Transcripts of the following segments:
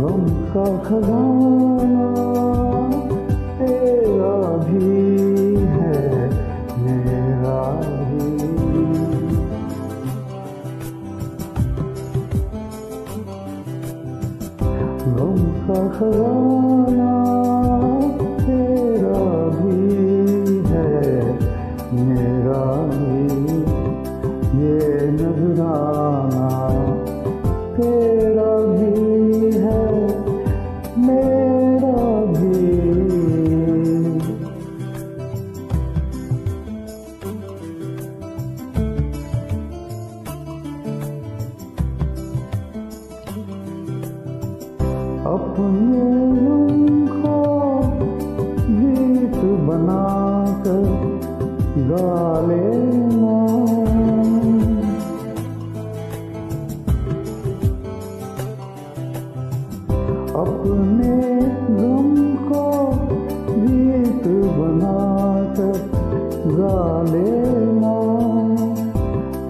غم کا خزانہ تیرا بھی ہے، میرا بھی۔ غم کا خزانہ تیرا بھی ہے، میرا بھی۔ یہ نظرانہ میرا بھی اپنے کو گیت بنا کر گا اپنے غم کو گیت بنا کر گا لینا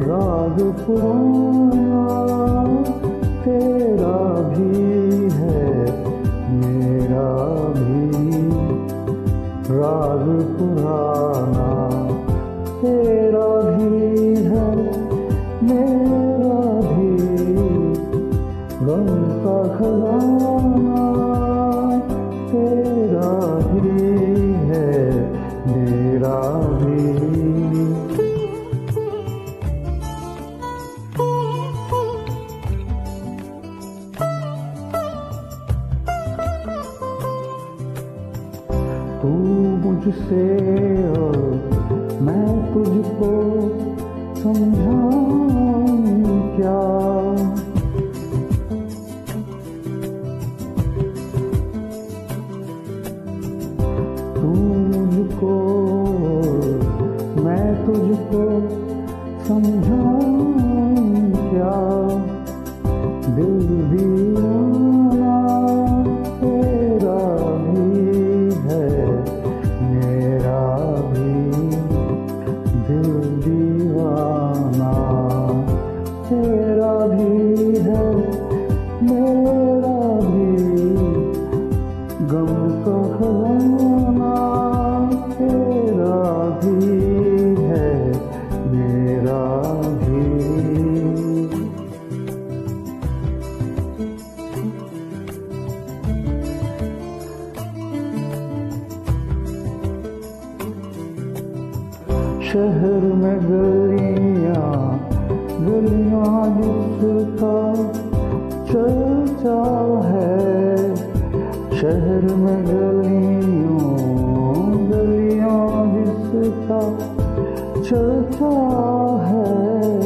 راگ پرانا تیرا بھی ہے، میرا بھی۔ راگ پرانا تیرا بھی ہے، میرا بھی۔ غم کا خزانہ تیرا بھی ہے میرا بھی تو مجھ سے اور میں تجھ کو سمجھاؤں تجھ کو سمجھاؤں شہر میں گلیاں گلیاں جس کا چرچا ہے۔ شہر میں گلیوں، گلیاں جس کا چرچا ہے۔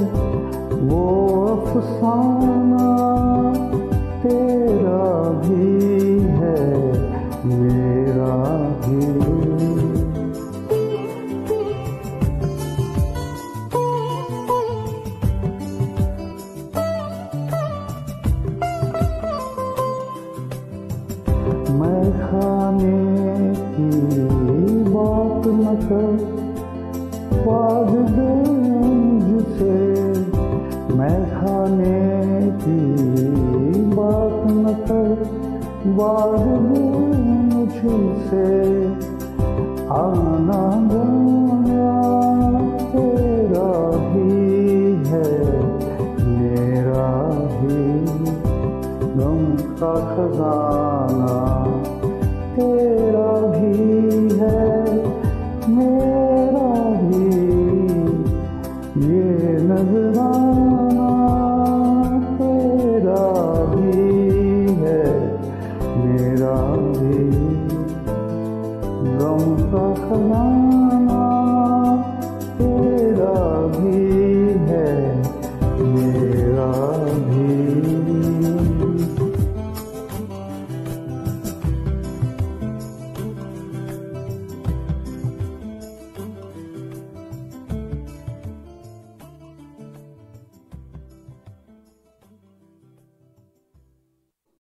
وہ افسانہ تیرا بھی ہے۔ میں کھانے کی بات نہ کر۔ پاگ گنج سے میں کھانے کی بات نہ کر۔ باغ مجھ سے آنا کا خزانہ تیرا بھی ہے، میرا بھی۔ یہ نظرانہ تیرا بھی ہے، میرا بھی۔ غم کا خزانہ تیرا بھی ہے، میرا بھی۔